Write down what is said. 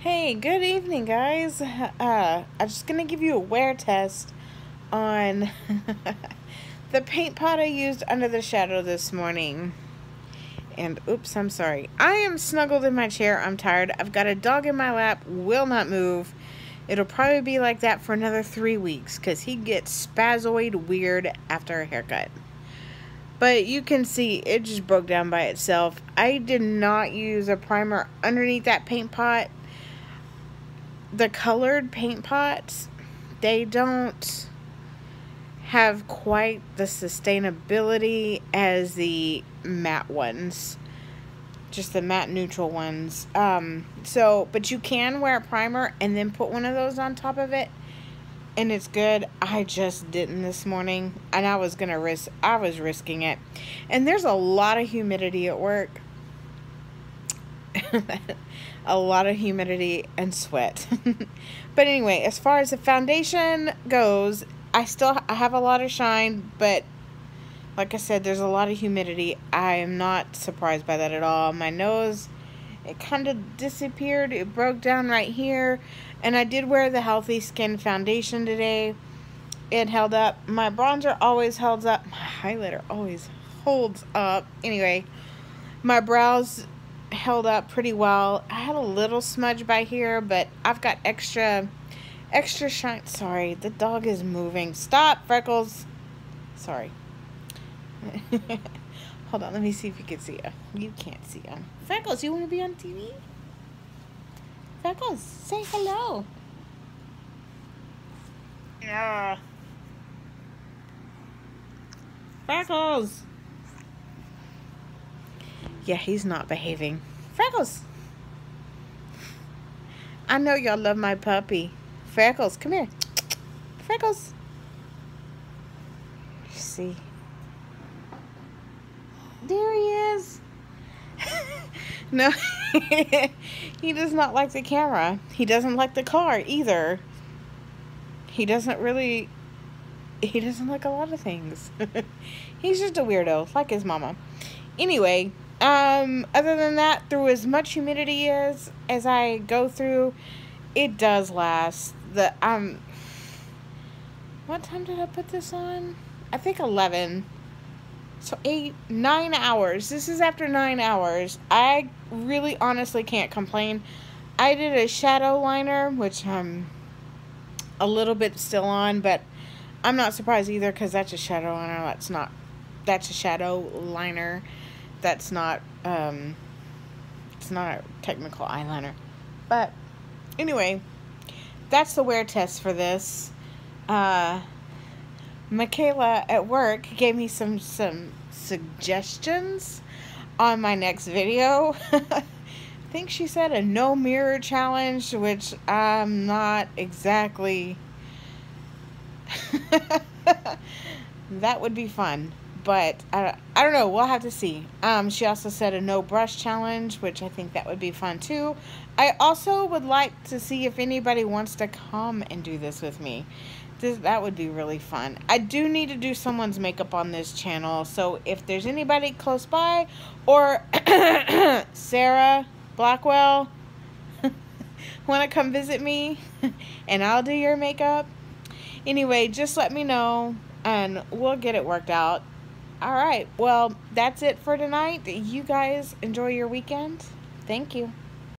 Hey, good evening, guys. Uh, I'm just gonna give you a wear test on the paint pot I used under the shadow this morning. And oops, I'm sorry. I am snuggled in my chair. I'm tired. I've got a dog in my lap, will not move. It'll probably be like that for another three weeks because he gets spazoid weird after a haircut. But you can see it just broke down by itself. I did not use a primer underneath that paint pot the colored paint pots, they don't have quite the sustainability as the matte ones. Just the matte neutral ones. Um, so, but you can wear a primer and then put one of those on top of it. And it's good. I just didn't this morning. And I was going to risk, I was risking it. And there's a lot of humidity at work. a lot of humidity and sweat. but anyway, as far as the foundation goes, I still I have a lot of shine, but like I said, there's a lot of humidity. I am not surprised by that at all. My nose, it kind of disappeared. It broke down right here. And I did wear the Healthy Skin Foundation today. It held up. My bronzer always holds up. My highlighter always holds up. Anyway, my brows held up pretty well. I had a little smudge by here, but I've got extra, extra shine. Sorry, the dog is moving. Stop, Freckles. Sorry. Hold on, let me see if you can see him. You can't see him. Freckles, you want to be on TV? Freckles, say hello. Yeah. Freckles. Yeah, he's not behaving. Freckles. I know y'all love my puppy. Freckles, come here. Freckles. See. There he is. no, he does not like the camera. He doesn't like the car either. He doesn't really, he doesn't like a lot of things. He's just a weirdo, like his mama. Anyway, um, other than that, through as much humidity as as I go through, it does last. The um, what time did I put this on? I think eleven. So eight, nine hours. This is after nine hours. I really honestly can't complain. I did a shadow liner, which I'm a little bit still on, but I'm not surprised either because that's a shadow liner. That's not, that's a shadow liner that's not um it's not a technical eyeliner. But anyway that's the wear test for this. Uh Michaela at work gave me some some suggestions on my next video. I think she said a no mirror challenge which I'm not exactly that would be fun but I, I don't know. We'll have to see. Um, she also said a no brush challenge, which I think that would be fun too. I also would like to see if anybody wants to come and do this with me. This, that would be really fun. I do need to do someone's makeup on this channel. So if there's anybody close by or Sarah Blackwell want to come visit me and I'll do your makeup. Anyway, just let me know and we'll get it worked out. All right. Well, that's it for tonight. You guys enjoy your weekend. Thank you.